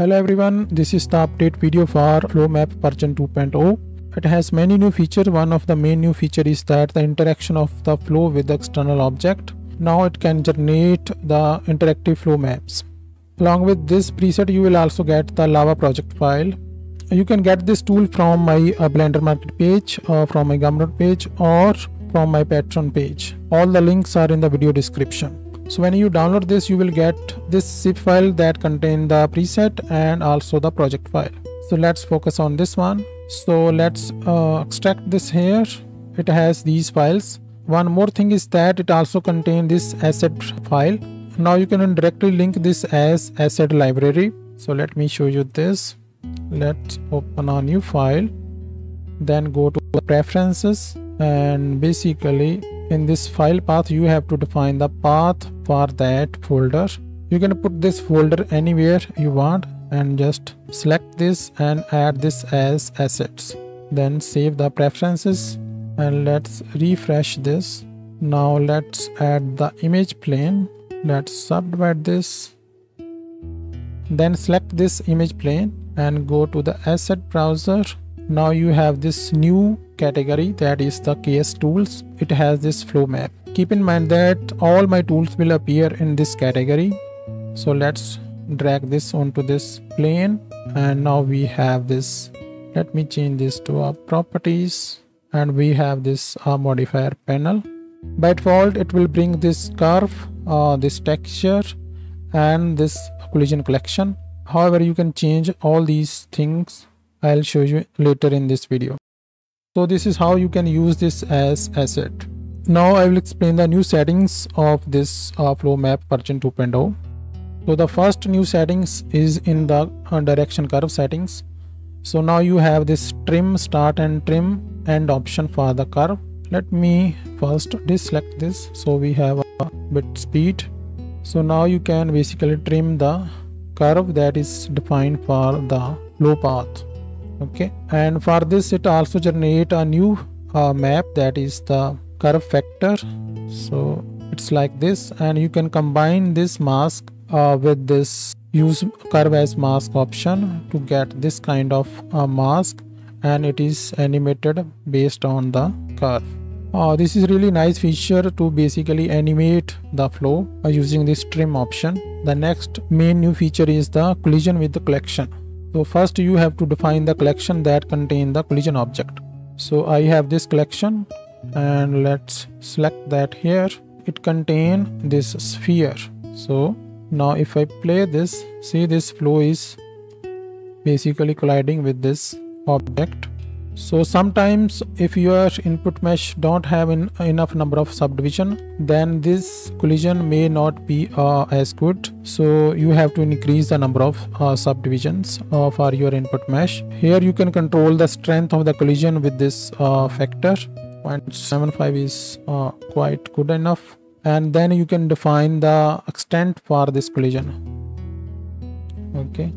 Hello everyone, this is the update video for FlowMap version 2.0. It has many new features. One of the main new feature is that the interaction of the flow with the external object. Now it can generate the interactive flow maps. Along with this preset, you will also get the lava project file. You can get this tool from my uh, Blender market page, uh, from my Gumroad page or from my Patreon page. All the links are in the video description. So when you download this, you will get this zip file that contain the preset and also the project file. So let's focus on this one. So let's uh, extract this here. It has these files. One more thing is that it also contain this asset file. Now you can directly link this as asset library. So let me show you this. Let's open a new file. Then go to preferences and basically in this file path you have to define the path for that folder. You can put this folder anywhere you want and just select this and add this as assets. Then save the preferences and let's refresh this. Now let's add the image plane. Let's subdivide this. Then select this image plane and go to the asset browser. Now you have this new category that is the KS tools. It has this flow map. Keep in mind that all my tools will appear in this category. So let's drag this onto this plane and now we have this. Let me change this to our properties and we have this uh, modifier panel. By default it will bring this curve, uh, this texture and this collision collection. However, you can change all these things I'll show you later in this video. So this is how you can use this as asset. Now I will explain the new settings of this uh, flow map version 2.0. So the first new settings is in the uh, direction curve settings. So now you have this trim start and trim end option for the curve. Let me first deselect this so we have a bit speed. So now you can basically trim the curve that is defined for the flow path okay. And for this it also generate a new uh, map that is the curve factor so it's like this. And you can combine this mask uh, with this use curve as mask option to get this kind of uh, mask. And it is animated based on the curve. Uh, this is really nice feature to basically animate the flow uh, using this trim option. The next main new feature is the collision with the collection so first you have to define the collection that contain the collision object. So I have this collection and let's select that here. It contain this sphere. So now if I play this, see this flow is basically colliding with this object so sometimes if your input mesh don't have in, enough number of subdivision then this collision may not be uh, as good. So you have to increase the number of uh, subdivisions uh, for your input mesh. Here you can control the strength of the collision with this uh, factor. 0.75 is uh, quite good enough. And then you can define the extent for this collision. Okay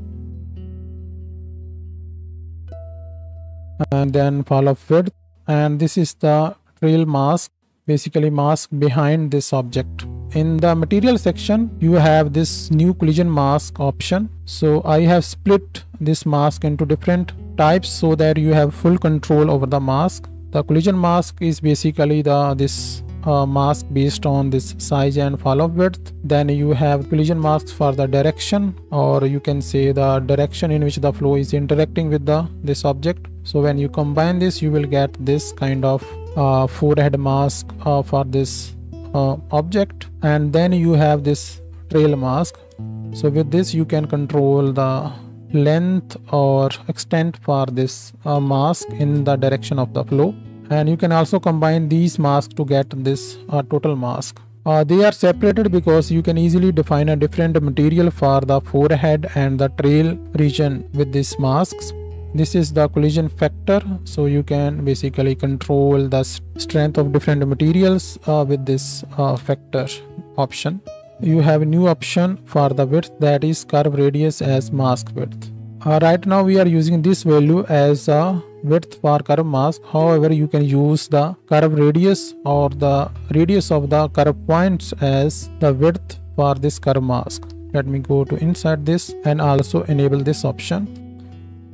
and then falloff width. And this is the trail mask basically mask behind this object. In the material section you have this new collision mask option. So i have split this mask into different types so that you have full control over the mask. The collision mask is basically the this mask based on this size and fall width then you have collision masks for the direction or you can say the direction in which the flow is interacting with the this object. So when you combine this you will get this kind of uh, forehead mask uh, for this uh, object. And then you have this trail mask. So with this you can control the length or extent for this uh, mask in the direction of the flow and you can also combine these masks to get this uh, total mask. Uh, they are separated because you can easily define a different material for the forehead and the trail region with these masks. This is the collision factor so you can basically control the strength of different materials uh, with this uh, factor option. You have a new option for the width that is curve radius as mask width. Uh, right now we are using this value as a width for curve mask however you can use the curve radius or the radius of the curve points as the width for this curve mask let me go to inside this and also enable this option.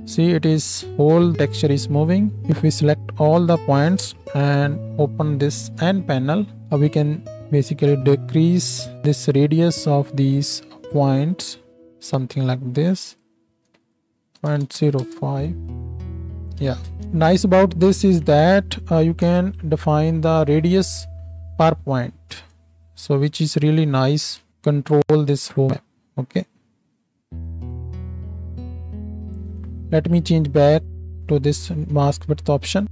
See it is whole texture is moving. If we select all the points and open this N panel uh, we can basically decrease this radius of these points something like this. 0.05 yeah. Nice about this is that uh, you can define the radius per point. So which is really nice. Control this flow map. Okay. Let me change back to this mask width option.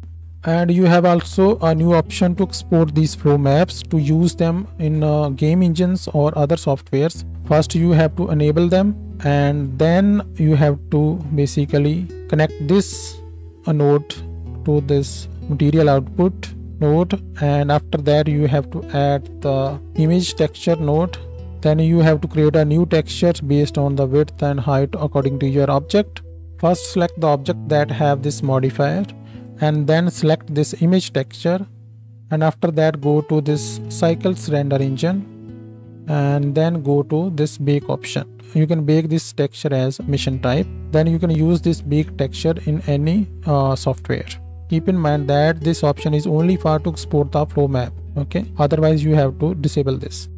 And you have also a new option to export these flow maps to use them in uh, game engines or other softwares. First you have to enable them. And then you have to basically connect this uh, node to this material output node and after that you have to add the image texture node then you have to create a new texture based on the width and height according to your object. First select the object that have this modifier and then select this image texture and after that go to this cycles render engine and then go to this bake option. You can bake this texture as emission type. Then you can use this bake texture in any uh, software. Keep in mind that this option is only for to export the flow map okay? Otherwise you have to disable this.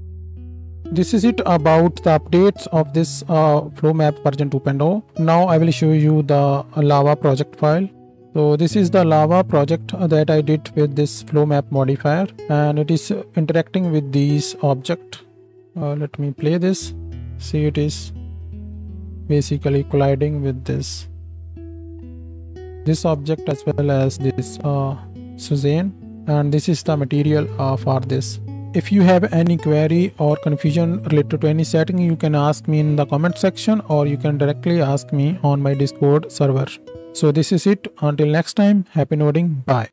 This is it about the updates of this uh, flow map version 2.0 now i will show you the lava project file. So this is the lava project that i did with this flow map modifier and it is interacting with these object uh, let me play this. See it is basically colliding with this. This object as well as this uh, Suzanne. And this is the material uh, for this. If you have any query or confusion related to any setting you can ask me in the comment section or you can directly ask me on my discord server. So this is it. Until next time happy noding. Bye